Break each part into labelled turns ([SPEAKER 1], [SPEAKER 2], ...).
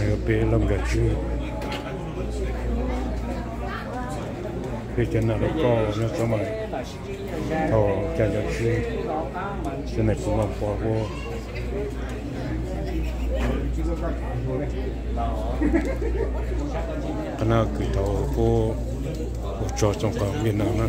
[SPEAKER 1] nếu bê lông gà chứ. Thì chân là nó có nó sao mà Thỏ chả gà chứ. Chân này cũng làm bỏ vô Cái nào cứ thỏ vô Vô cho trong cả miền nào nữa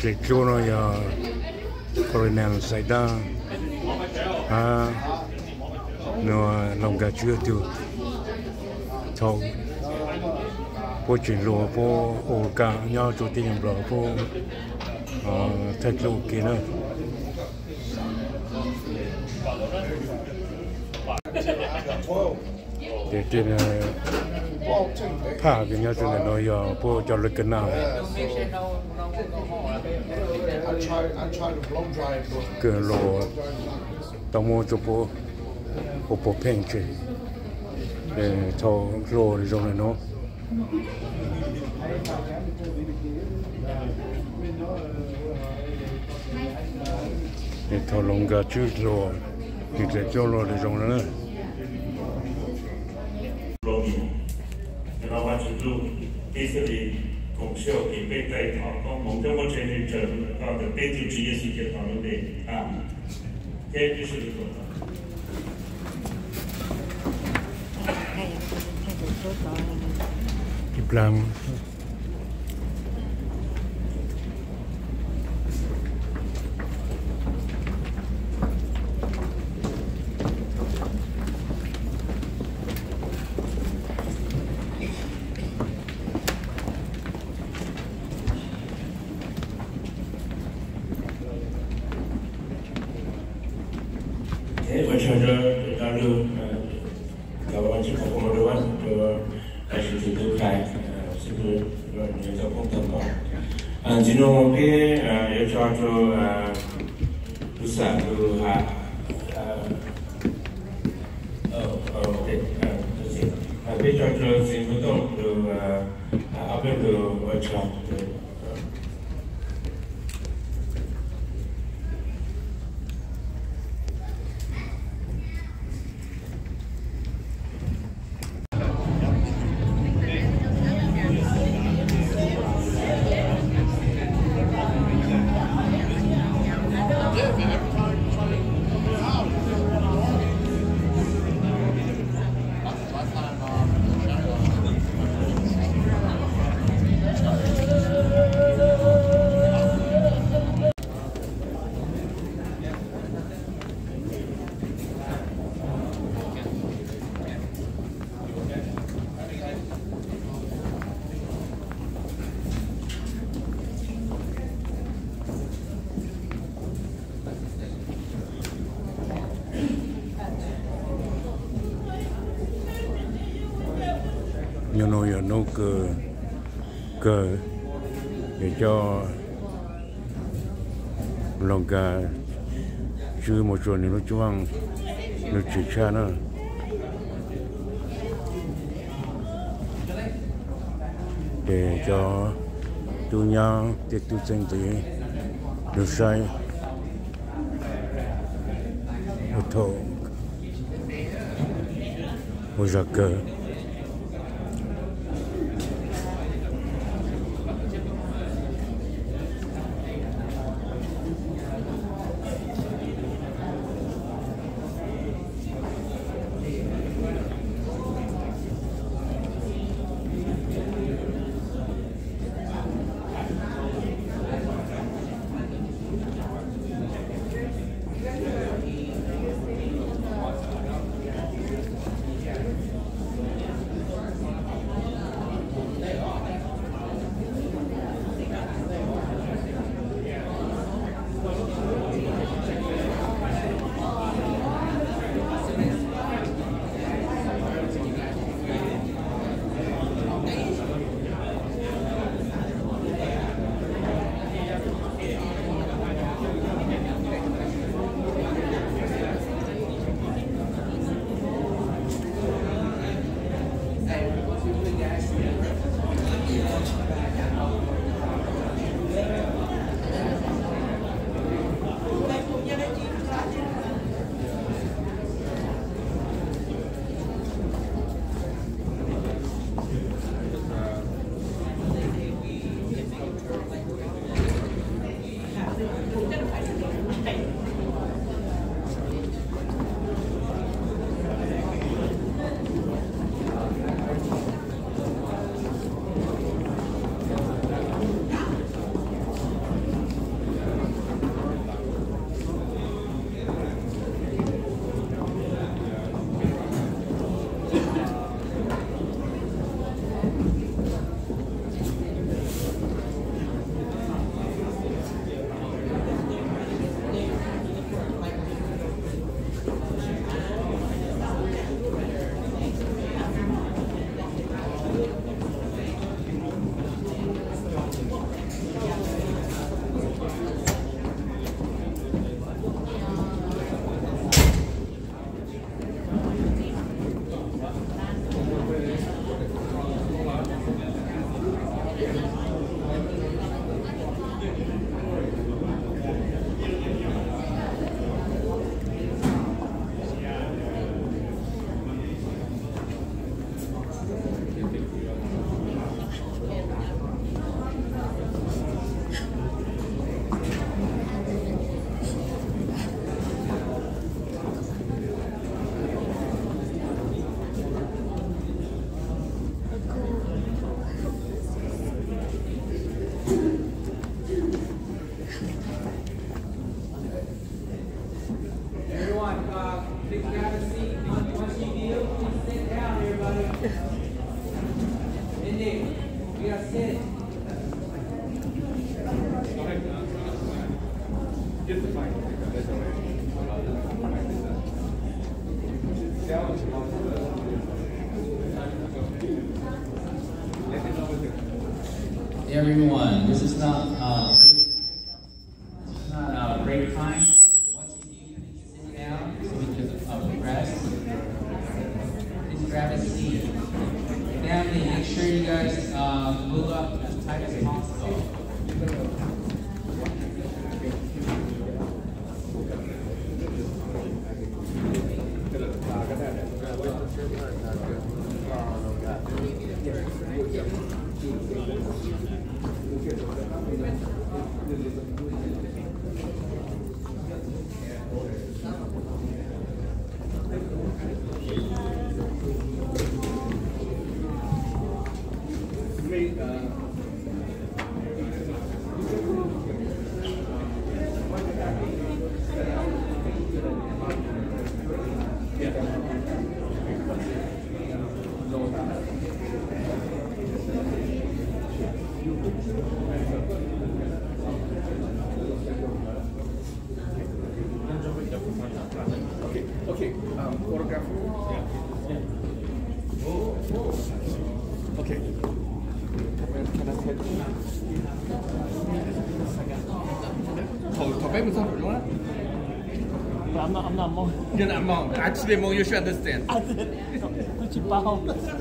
[SPEAKER 1] ke jono ya colonel saida ha no long ga chu tu to po chin lo, po, o ka nya chu ti nim lo po ờ thạch lu kia nữa để trên phá cái nhau cho nên nó giờ po cho lực cái nào ke lo tamo chopo opo penche e to lo le zone no e to longa chu lo ni te cho lo le zone
[SPEAKER 2] no lo mi e la faccio tu e se 蒙学可以背背唐我们学我前面讲过的，背读职业书籍讨论的啊，这是什么？一百，一？And you know, Pusa who Echato
[SPEAKER 1] Sinutong to Abendo Echato cờ cờ để cho lòng gà chứ một chỗ này nó chuang nó chỉ cha nó. Để cho tu nhau để tu sinh thì được sai. Một thổ, một giặc cờ.
[SPEAKER 3] State. Uh,
[SPEAKER 4] You're not mom. Actually, mom, you should understand.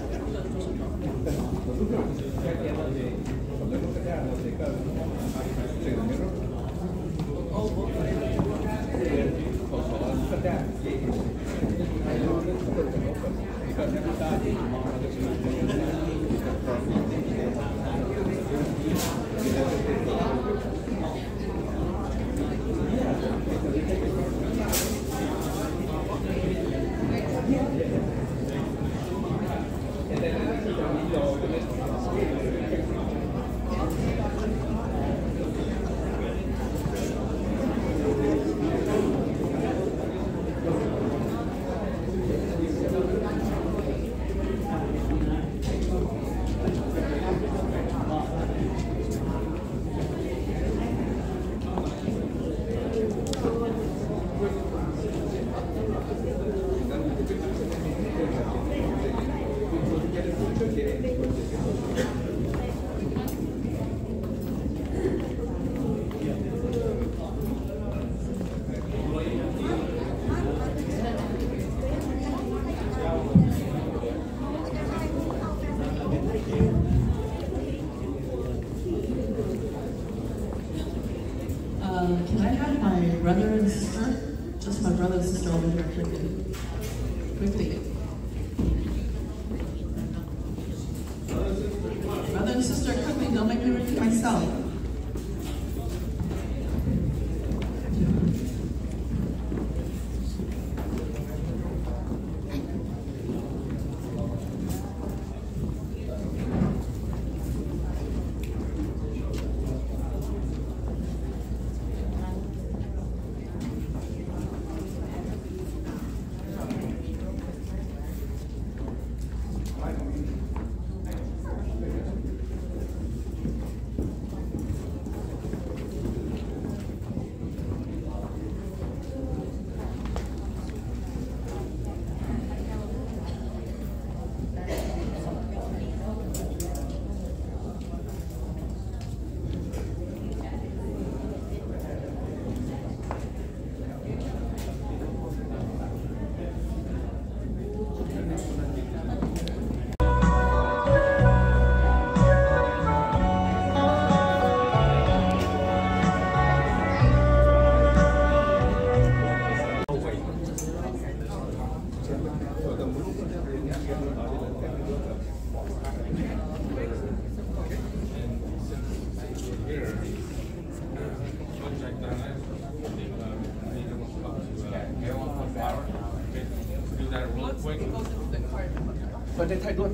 [SPEAKER 5] I don't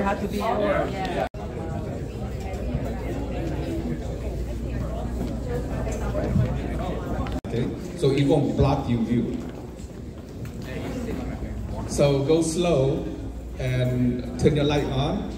[SPEAKER 4] have to be everywhere.
[SPEAKER 6] Okay, so it won't block your view.
[SPEAKER 4] So go slow and turn your light on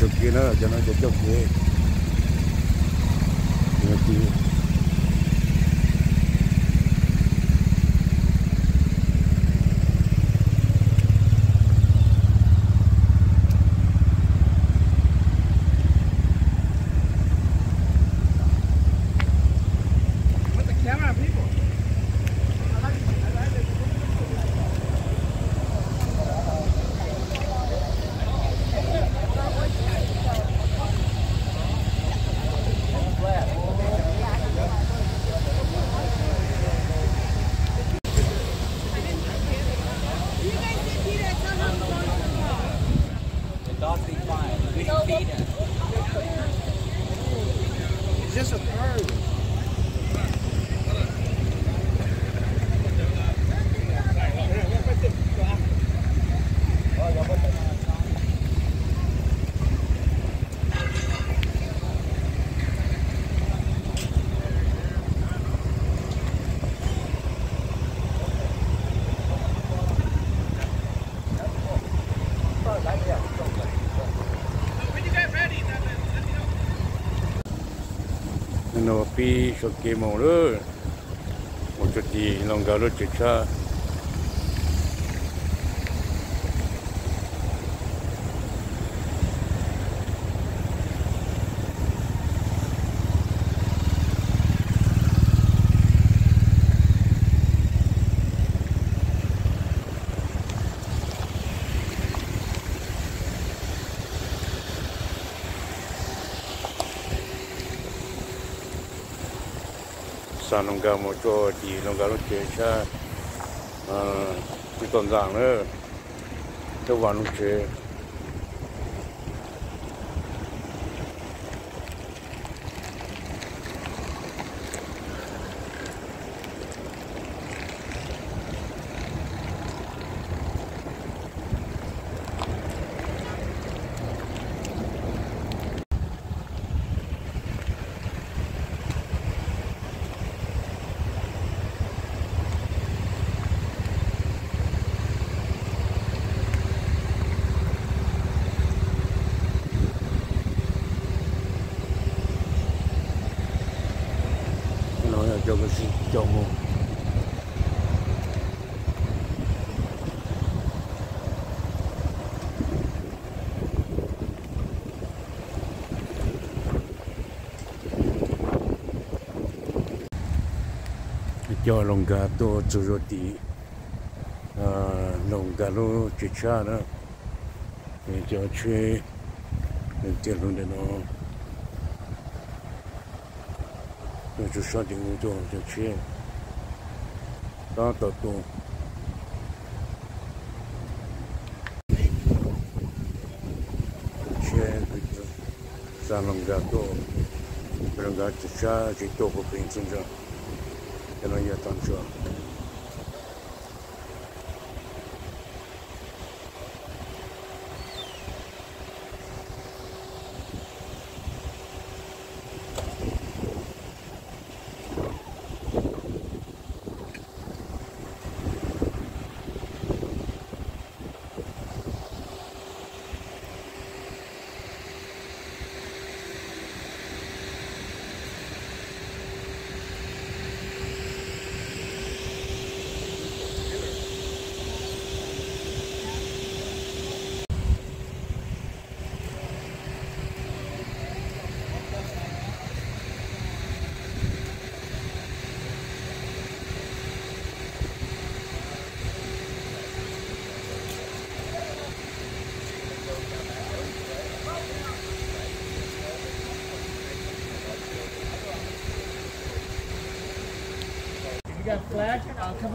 [SPEAKER 4] Trước kia, nó
[SPEAKER 3] ở
[SPEAKER 1] 机 sok ke untuk di mo chot ti gì nông gà một chỗ thì nông gà nó chế cha à cái toàn dạng nữa cho vào nông chế nó là cho cái gì cho mua cho lòng gà to cho rồi thì lòng gà lô chỉ cha đó để cho chơi để cho luôn để nó để cho sao thì ngủ cho cho chơi đó tổ tổ chơi ra lòng gà to lòng gà chỉ cha chỉ to của bình sinh ra 可能也当
[SPEAKER 3] 车。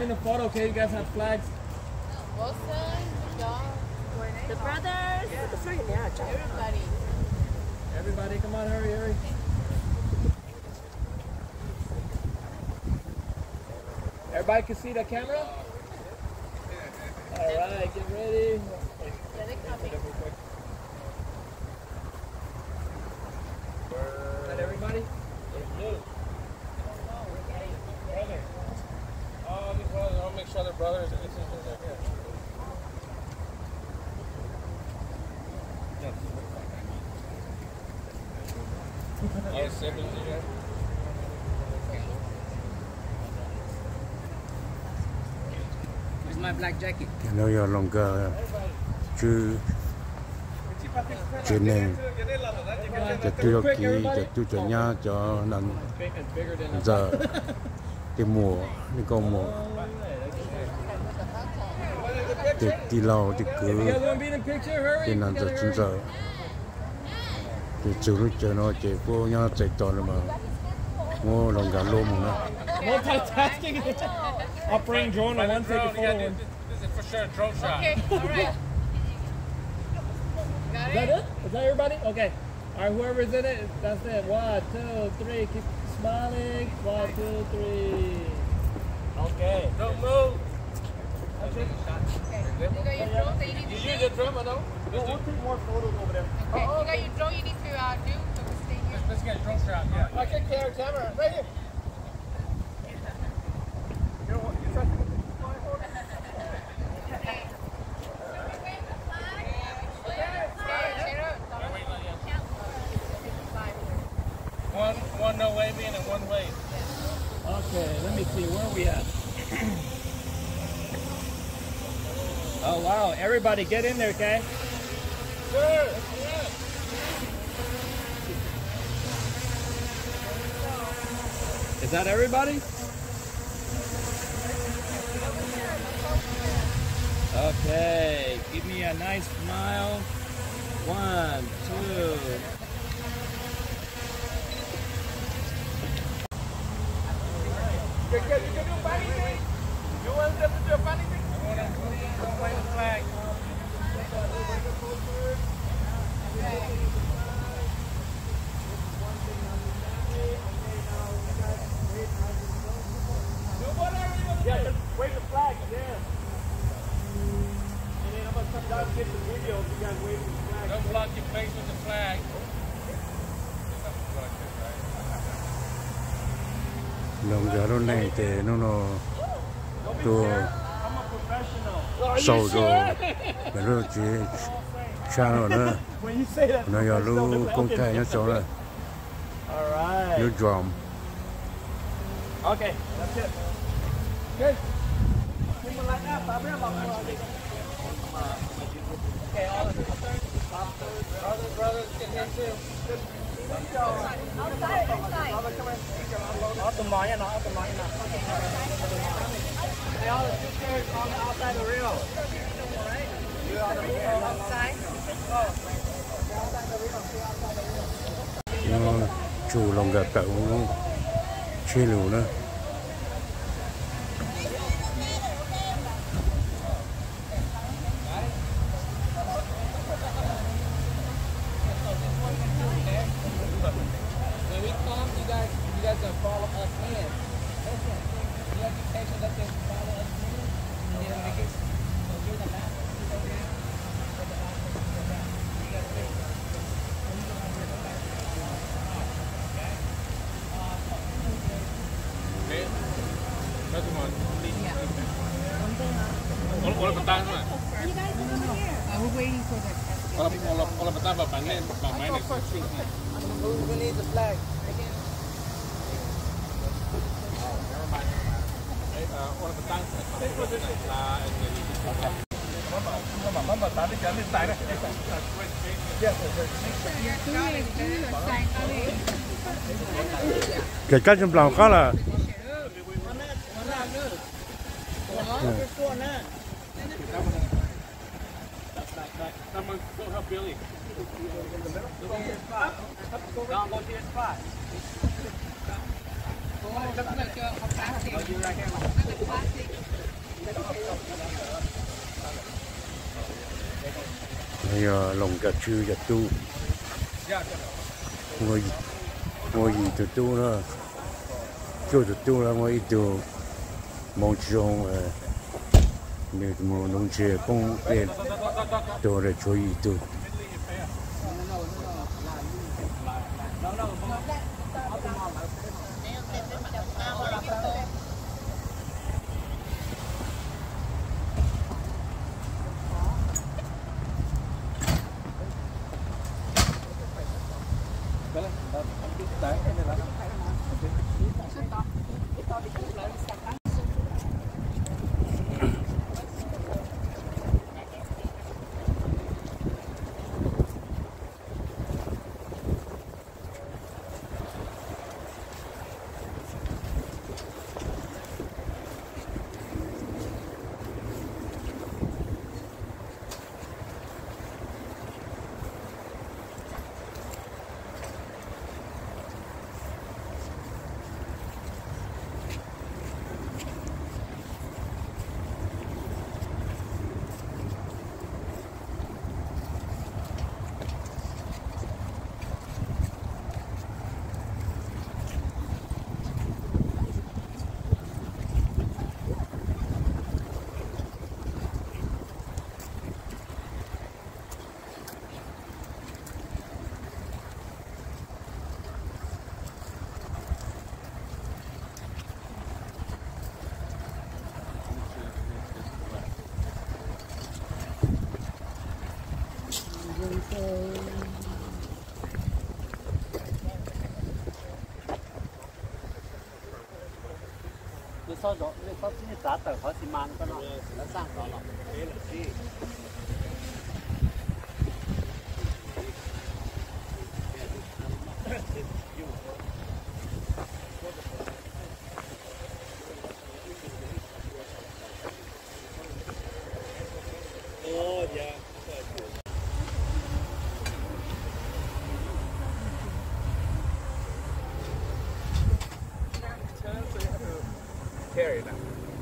[SPEAKER 3] In the photo, okay? You guys have flags.
[SPEAKER 7] The brothers. Yeah, Everybody.
[SPEAKER 3] Everybody, come on, hurry, hurry. Everybody can see the camera?
[SPEAKER 8] Where's my black jacket?
[SPEAKER 1] nó giờ lòng cờ chứ chuyện này cho tôi kỹ cho tôi cho nhà cho nên giờ cái mùa cái con mùa. Thì đi lâu thì cứ. Thì nên giờ chúng giờ thì chủ lúc nó chỉ có nhà chạy toàn mà mua lòng gà lô mà
[SPEAKER 3] Multitasking. I'll bring drone and one take a photo. one.
[SPEAKER 5] This is for sure a drone shot.
[SPEAKER 9] Okay, all right. Got
[SPEAKER 3] Is that
[SPEAKER 9] it?
[SPEAKER 3] it? Is that everybody? Okay. All right, whoever's in it, that's it. One, two, three. Keep smiling. One, two, three. Okay.
[SPEAKER 5] Don't move.
[SPEAKER 9] You got your drone that you need to
[SPEAKER 5] You
[SPEAKER 9] do?
[SPEAKER 5] use the drum or no?
[SPEAKER 3] We'll, we'll take more photos over there.
[SPEAKER 9] Okay, you got your drone you need to uh, do? So we stay here.
[SPEAKER 5] Let's get a drone shot. Yeah.
[SPEAKER 3] I can't carry camera right here. You know what? You trust me?
[SPEAKER 5] One, one no waving and one wave.
[SPEAKER 3] Okay, let me see. Where are we at? oh wow! Everybody, get in there, okay?
[SPEAKER 5] Sure.
[SPEAKER 3] Is that everybody? Okay, give me a nice smile. One, two.
[SPEAKER 5] You
[SPEAKER 1] lòng gà lúc này thì nó nó tôi sầu rồi. Mà nó chỉ cha nó nữa nó giờ lúc công khai nó sầu rồi. Nó drum
[SPEAKER 3] Okay, that's it. Okay. Okay, all the sisters, brothers, brothers, get here too
[SPEAKER 9] inside.
[SPEAKER 3] Nó tụm all the on the outside the. You on the
[SPEAKER 9] Outside.
[SPEAKER 1] chủ lòng gà cậu nó lưu nữa
[SPEAKER 8] When we come, you guys, you guys gonna follow us in. Listen, the education that they follow us in, and then make it. So here's the map.
[SPEAKER 5] Okay. That's the one. All, all the time, man.
[SPEAKER 9] Uh, we're waiting for the
[SPEAKER 5] All, all, all the time, but my name, my name is.
[SPEAKER 8] Who, who needs the flag?
[SPEAKER 5] Uh, all the time. La,
[SPEAKER 1] cái cách trong lòng khác là
[SPEAKER 5] Someone go help cái
[SPEAKER 3] cá chấm lòng khá là
[SPEAKER 1] bây giờ lồng cá chư gà tu. Ngồi ngồi gì từ tu
[SPEAKER 10] nữa? 叫着丢了
[SPEAKER 11] 我一丢，毛起上呃，那什么东西，嘣，丢了就一丢。Sodok ini 还是慢
[SPEAKER 12] 的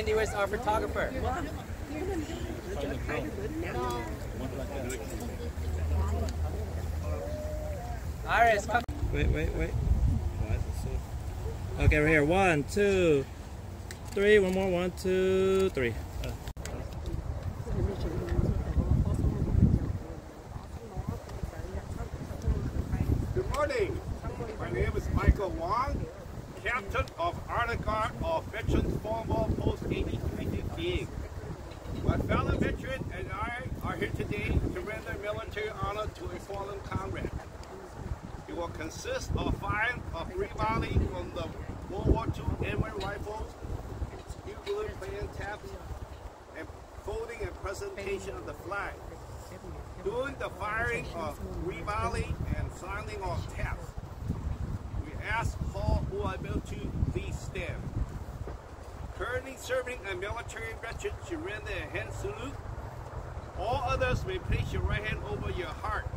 [SPEAKER 12] Mindy was our photographer. Iris, come. Wait, wait, wait. Okay, we're here. One, two, three. One more. One, two, three.
[SPEAKER 13] you render a hand salute. All others may place your right hand over your heart.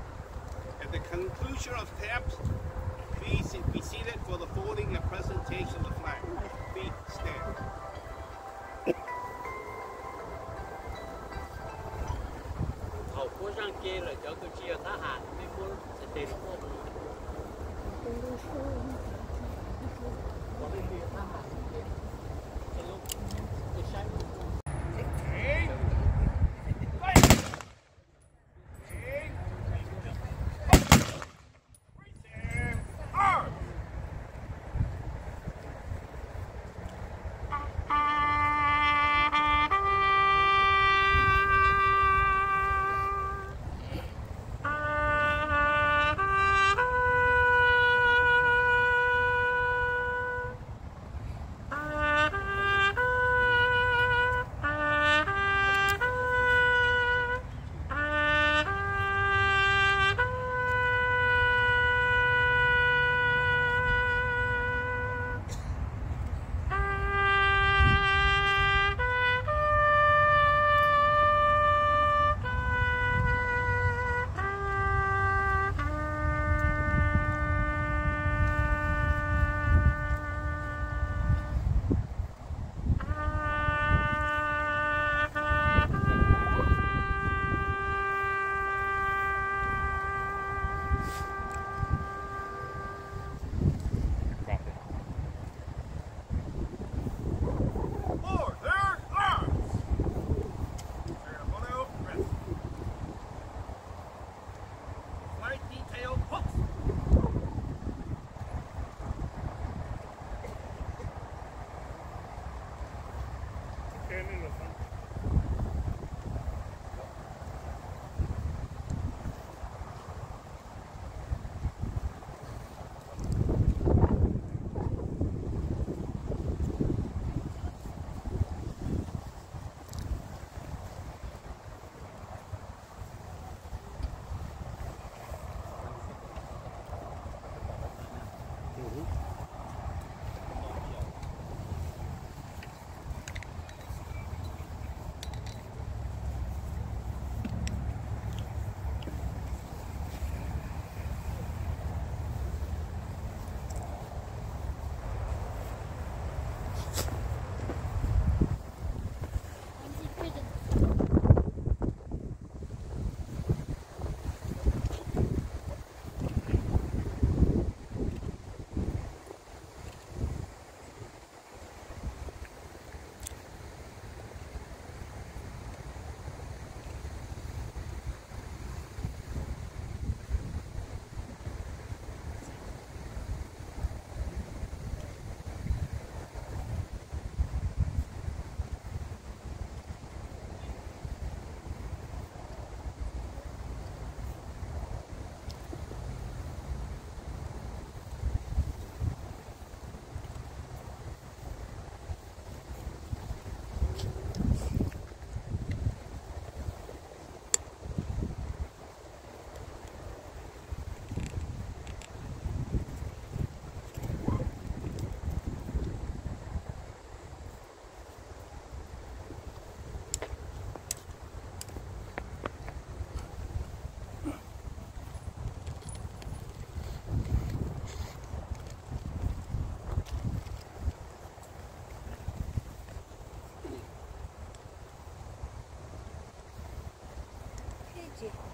[SPEAKER 13] At the conclusion of taps,
[SPEAKER 8] Gracias. Thank.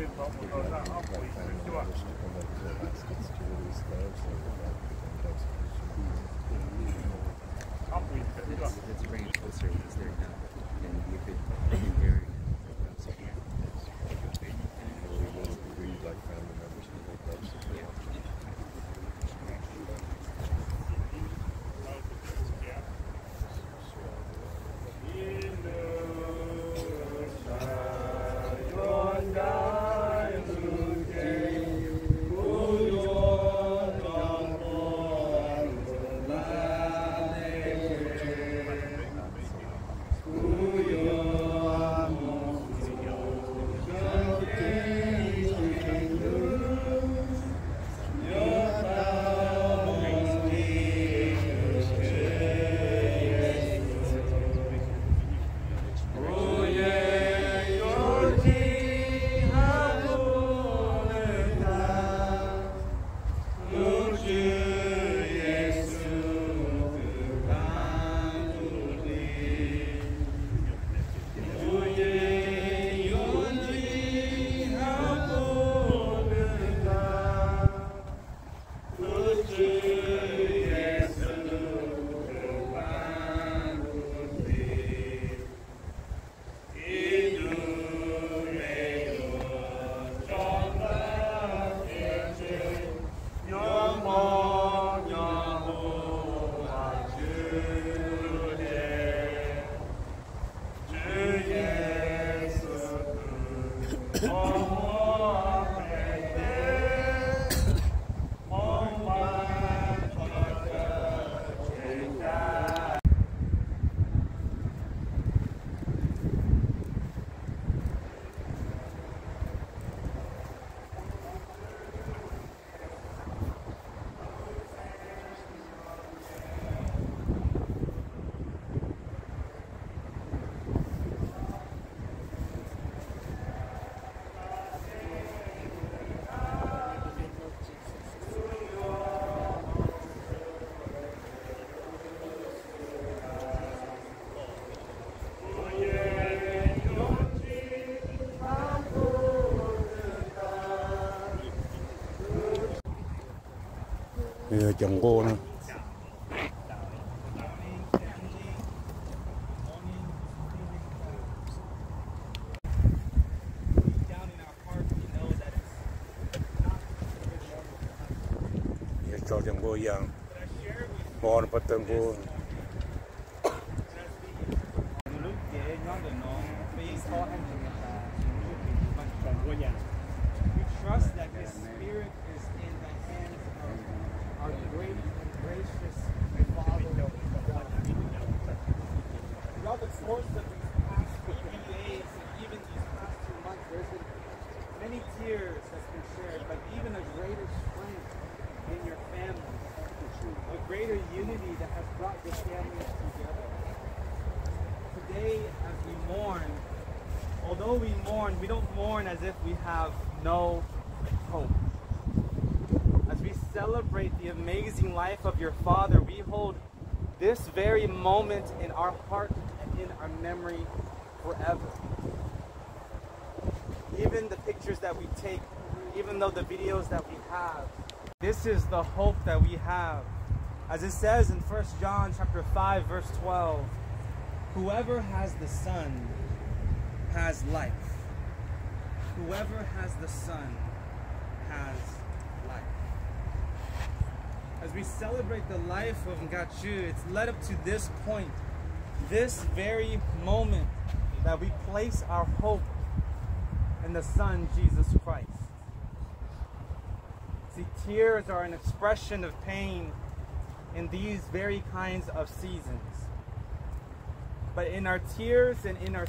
[SPEAKER 8] did,
[SPEAKER 14] bro.
[SPEAKER 1] Trồng cô nữa. Dạ, cho trồng cô dạng ngon bắt tầng cô.
[SPEAKER 15] Of these past few days and even these past two months there's been many tears that's been shared but even a greater strength in your family a greater unity that has brought your families together today as we mourn, although we mourn, we don't mourn as if we have no hope. As we celebrate the amazing life of your Father, we hold this very moment in our heart in our memory forever. Even the pictures that we take, even though the videos that we have, this is the hope that we have. As it says in 1 John chapter 5 verse 12, Whoever has the Son has life. Whoever has the Son has life. As we celebrate the life of Ngachu, it's led up to this point, this very moment that we place our hope in the Son, Jesus Christ. See, tears are an expression of pain in these very kinds of seasons. But in our tears and in our